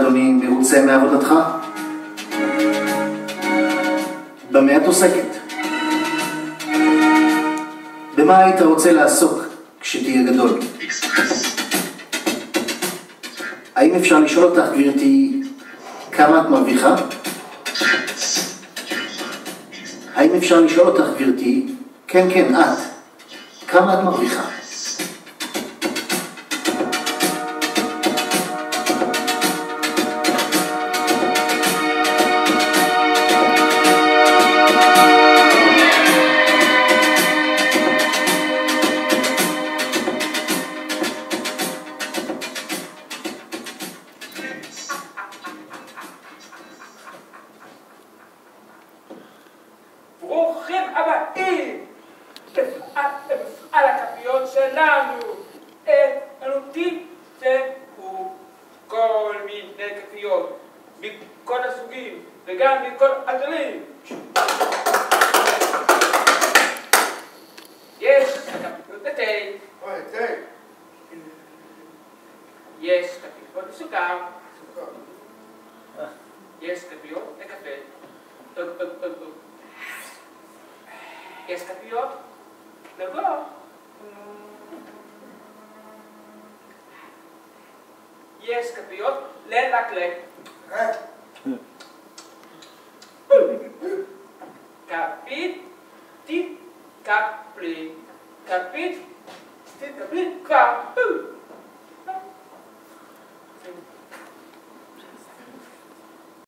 אדוני מרוצה מעבודתך? במה את עוסקת? במה היית רוצה לעסוק כשתהיה גדול? האם אפשר לשאול אותך, גברתי, כמה את מרוויחה? האם אפשר לשאול אותך, גברתי, כן, כן, את, כמה את מרוויחה? ברוכים הבאים למפעל הכפיות שלנו. לנו טיפ הוא כל מיני כפיות, מכל הסוגים וגם מכל הגלים. יש כפיות לתה, אוי, תה. יש כפיות לסוכר, יש כפיות לקפה. יש כפיות לגור. יש כפיות ללקלק. כפית, טיפ, כפרי. כפית, טיפ, כפרי, כפו.